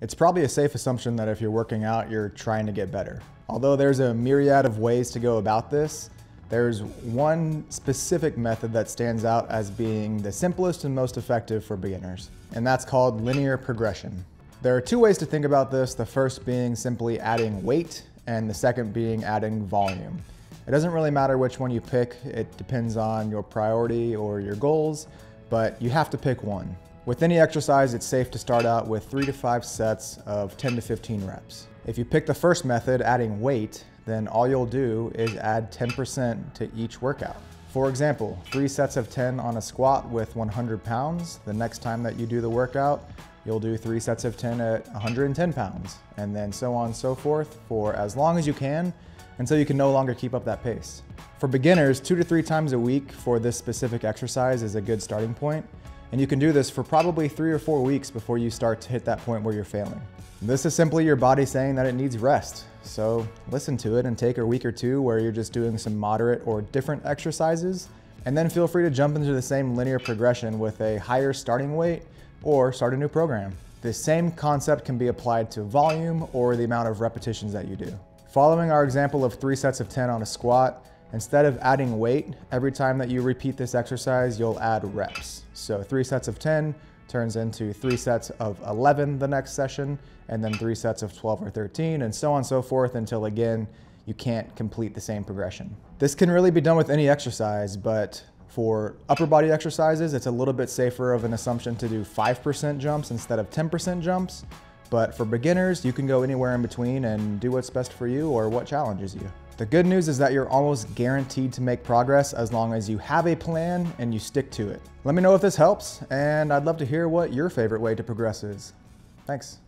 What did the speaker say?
It's probably a safe assumption that if you're working out, you're trying to get better. Although there's a myriad of ways to go about this, there's one specific method that stands out as being the simplest and most effective for beginners, and that's called linear progression. There are two ways to think about this, the first being simply adding weight, and the second being adding volume. It doesn't really matter which one you pick, it depends on your priority or your goals, but you have to pick one. With any exercise, it's safe to start out with three to five sets of 10 to 15 reps. If you pick the first method, adding weight, then all you'll do is add 10% to each workout. For example, three sets of 10 on a squat with 100 pounds. The next time that you do the workout, you'll do three sets of 10 at 110 pounds, and then so on and so forth for as long as you can until you can no longer keep up that pace. For beginners, two to three times a week for this specific exercise is a good starting point. And you can do this for probably three or four weeks before you start to hit that point where you're failing. This is simply your body saying that it needs rest. So listen to it and take a week or two where you're just doing some moderate or different exercises. And then feel free to jump into the same linear progression with a higher starting weight or start a new program. The same concept can be applied to volume or the amount of repetitions that you do. Following our example of three sets of 10 on a squat, Instead of adding weight, every time that you repeat this exercise, you'll add reps. So three sets of 10 turns into three sets of 11 the next session, and then three sets of 12 or 13, and so on and so forth until again, you can't complete the same progression. This can really be done with any exercise, but for upper body exercises, it's a little bit safer of an assumption to do 5% jumps instead of 10% jumps. But for beginners, you can go anywhere in between and do what's best for you or what challenges you. The good news is that you're almost guaranteed to make progress as long as you have a plan and you stick to it. Let me know if this helps, and I'd love to hear what your favorite way to progress is. Thanks.